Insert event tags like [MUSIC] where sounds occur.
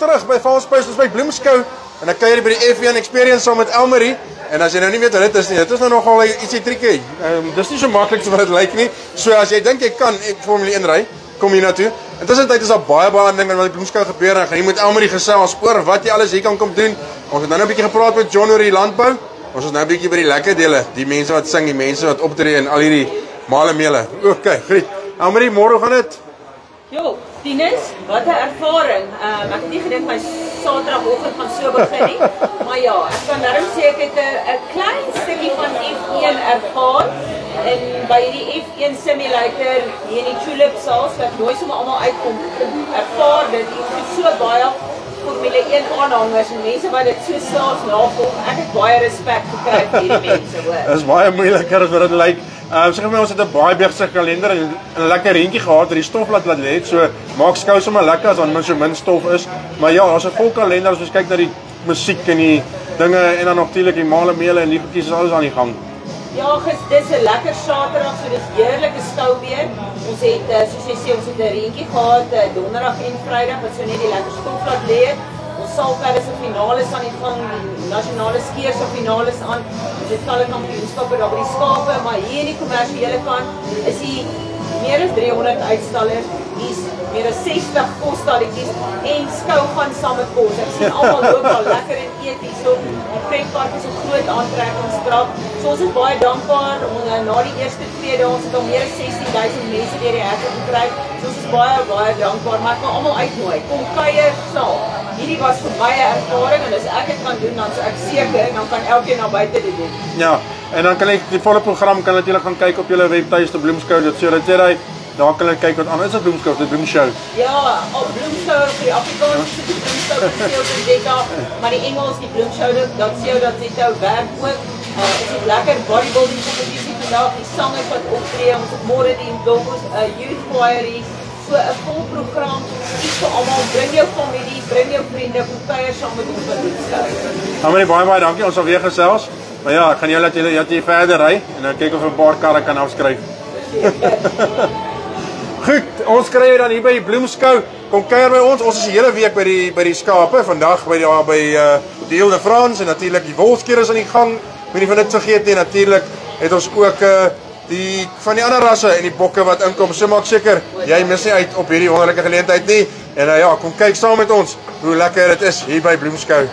terug by Valspuis, ons by Bloemskou en dan kuier jy by die F1 Experience saam met Elmarie. En as jy nou nie weet wat dit is nie, dit is nou nogal ietsie triekie. Ehm um, dis nie so maklik so wat dit lyk nie. So as jy dink jy kan Formule 1 ry, kom hier na toe. Intussen tyd is daar baie baie dinge wat by Bloemskou gebeur en gaan jy met Elmarie gesels oor wat jy alles hier kan kom doen. Ons het nou 'n bietjie gepraat met John oor die landbou. Ons is nou 'n bietjie by die lekker dele, die mense wat sing, die mense wat optree en al hierdie male meele. OK, goed. Elmarie, môre gaan dit? Jo, Tinus, wat 'n ervaring. Um, ek het nie gedink my Saterdagoggend gaan so begin nie. [LAUGHS] maar ja, ek kan darm sê ek het 'n klein stukkie van F1 ervaar en by die F1 simulator hier in die Tulip Saals wat nooit sommer almal uitkom ervaar dit hier so baie Formule 1 aanhangers en mense wat dit so slaas navolg. Ek het baie respek gekry vir hierdie mense, hoor. [LAUGHS] Dit is baie moeiliker as wat dit lyk. Ehm uh, sê vir my ons het 'n baie besige kalender en 'n lekker reentjie gehad dat die stof laat laat lê. So maak skou sommer lekker as dan min so min stof is. Maar ja, ons het vol kalender as ons kyk na die musiek en die dinge en dan natuurlik die male meele en die goedjies is alles aan die gang. Ja, gis, dis 'n lekker Saterdag, so dis heerlike skou weer. Ons het uh, soos jy sê, ons het 'n reentjie gehad uh, donderdag en Vrydag wat so net die lekker stof laat lê. Ons sal verder se finale aan die gang, nasionale skeer se finale aan. Ons het talle kampioenskappe daar by die skape, maar hier in die kommersiële kant is die meer as 300 uitstallers. Hier's meer as 60 kosstalletjies en skou gaan saam met kos. Ek sien almal loop al lekker en eet hierso. Die pretpark is 'n groot aantrekkingskrag. So ons is baie dankbaar om uh, na die eerste twee dae ons het al meer as 16000 mense deur die hekke gekry. So ons is baie baie dankbaar, maar ek wil almal uitnooi. Kom kuier saam. Hierdie was vir my 'n ervaring en as ek dit kan doen dan ek seker dan kan elkeen na buite dit doen. Ja, en dan kan jy die volle program kan natuurlik gaan kyk op julle webtuiste Bloemskou dit sê dit sê hy daar kan jy kyk wat is dit Bloemskou dit Bloemshow. Ja, op Bloemskou vir die Afrikaanse ja. Bloemskou die data, maar die Engels die Bloemskou dat sê dat dit jou werk ook. Uh, is dit lekker bodybuilding kompetisie vandag, die sangers wat optree, ons het môre die Dogos uh, Youth Choir so 'n vol program iets vir almal. Bring jou vriende, kom kuier met ons die skou. Nou baie baie baie dankie. Ons sal weer gesels. Maar ja, ek gaan jou laat jy jy verder ry en dan kyk of 'n paar karre kan afskryf. [LAUGHS] Goed, ons kry jou dan hier by die Bloemskou. Kom kuier by ons. Ons is die hele week by die by die skape. Vandag by daar by uh die Ile de France en natuurlik die wolskeer is aan die gang. Moenie van dit vergeet nie. Natuurlik het ons ook uh die van die ander rasse en die bokke wat inkom. So maak seker jy mis nie uit op hierdie wonderlike geleentheid nie. En uh, ja, kom kyk saam met ons hoe lekker dit is hier by Bloemskou.